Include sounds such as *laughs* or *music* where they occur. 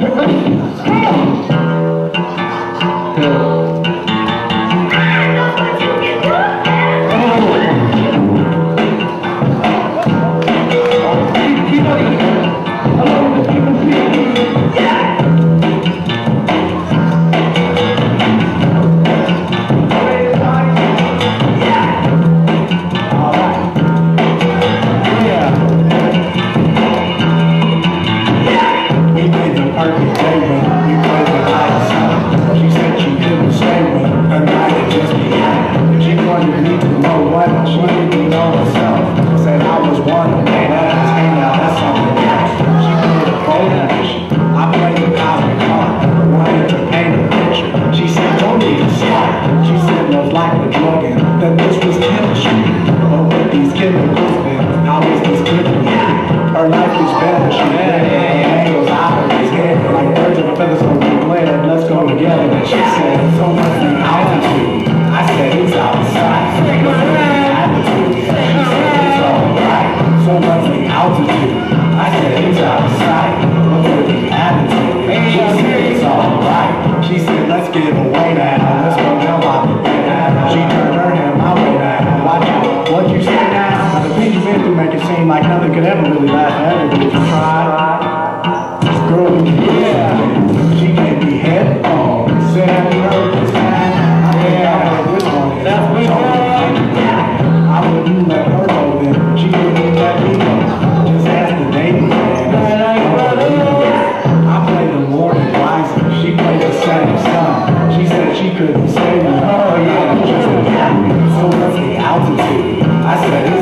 *laughs* hey! movement. nothing really that heavy, but try. This she can't be head on. Sam Curtis, yeah, this one. That's me, would you let her know then? She can't get that ego. Just ask the baby. I played the Lord and Wiser. She played the same song. She said she couldn't save me. Oh, yeah. So what's the altitude? I said,